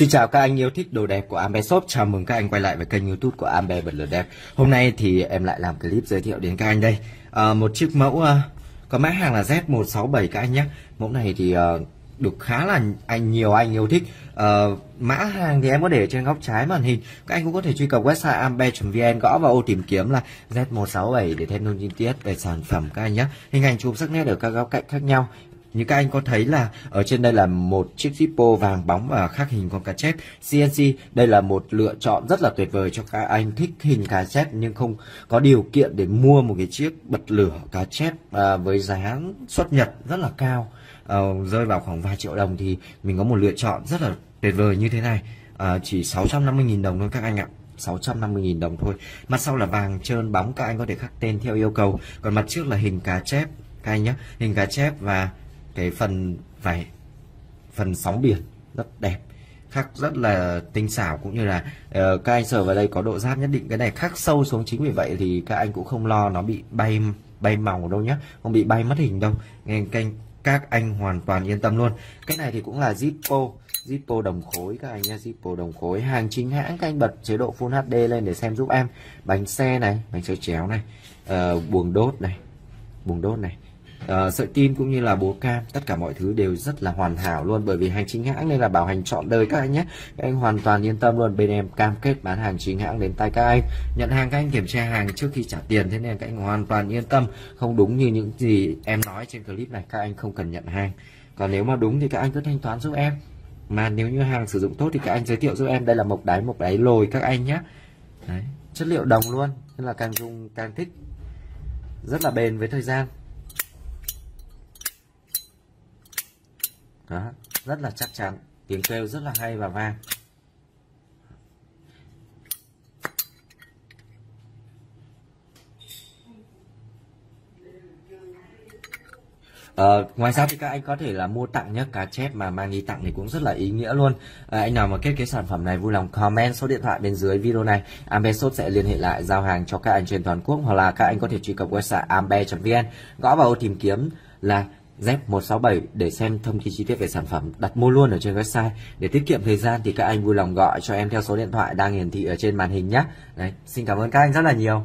Xin chào các anh yêu thích đồ đẹp của Ambe Shop. Chào mừng các anh quay lại với kênh YouTube của Ambe Bật Lửa Đẹp. Hôm nay thì em lại làm clip giới thiệu đến các anh đây. À, một chiếc mẫu uh, có mã hàng là Z167 các anh nhé. Mẫu này thì uh, được khá là anh nhiều anh yêu thích. Uh, mã hàng thì em có để trên góc trái màn hình. Các anh cũng có thể truy cập website ambe.vn gõ vào ô tìm kiếm là Z167 để thêm thông tin tiết về sản phẩm các anh nhé. Hình ảnh chụp sắc nét ở các góc cạnh khác nhau như các anh có thấy là ở trên đây là một chiếc Zippo vàng bóng và khắc hình con cá chép CNC. Đây là một lựa chọn rất là tuyệt vời cho các anh thích hình cá chép nhưng không có điều kiện để mua một cái chiếc bật lửa cá chép à, với giá xuất nhật rất là cao. À, rơi vào khoảng vài triệu đồng thì mình có một lựa chọn rất là tuyệt vời như thế này. À, chỉ 650.000 đồng thôi các anh ạ. 650.000 đồng thôi. Mặt sau là vàng trơn bóng các anh có thể khắc tên theo yêu cầu. Còn mặt trước là hình cá chép các anh nhé. Hình cá chép và cái phần vải phần sóng biển rất đẹp khắc rất là tinh xảo cũng như là uh, các anh sờ vào đây có độ giáp nhất định. Cái này khắc sâu xuống chính vì vậy thì các anh cũng không lo nó bị bay bay màu đâu nhé không bị bay mất hình đâu. Nên kênh các anh hoàn toàn yên tâm luôn. Cái này thì cũng là Zippo Zippo đồng khối các anh nha Zippo đồng khối. Hàng chính hãng các anh bật chế độ Full HD lên để xem giúp em. Bánh xe này bánh xe chéo này uh, buồng đốt này buồng đốt này uh, sợi kim cũng như là bố cam tất cả mọi thứ đều rất là hoàn hảo luôn bởi vì hàng chính hãng nên là bảo hành trọn đời các anh nhé. Các anh hoàn toàn yên tâm luôn bên em cam kết bán hàng chính hãng đến tay các anh. Nhận hàng các anh kiểm tra hàng trước khi trả tiền thế nên các anh hoàn toàn yên tâm. Không đúng như những gì em nói trên clip này các anh không cần nhận hàng. Còn nếu mà đúng thì các anh cứ thanh toán giúp em. Mà nếu như hàng sử dụng tốt thì các anh giới thiệu giúp em. Đây là mộc đáy mộc đáy lồi các anh nhé. Đấy, chất liệu đồng luôn nên là càng dùng càng thích. Rất là bền với thời gian. Đó rất là chắc chắn. Tiếng kêu rất là hay và vang. Ờ, ngoài ra thì các anh có thể là mua tặng nhé. Cá chép mà mang đi tặng thì cũng rất là ý nghĩa luôn. À, anh nào mà kết cái sản phẩm này vui lòng comment số điện thoại bên dưới video này. Ambeshop sẽ liên hệ lại giao hàng cho các anh trên toàn quốc hoặc là các anh có thể truy cập website ambe.vn gõ vào ô tìm kiếm là Z167 để xem thông tin chi tiết về sản phẩm đặt mua luôn ở trên website để tiết kiệm thời gian thì các anh vui lòng gọi cho em theo số điện thoại đang hiển thị ở trên màn hình nhé. Đấy, xin cảm ơn các anh rất là nhiều.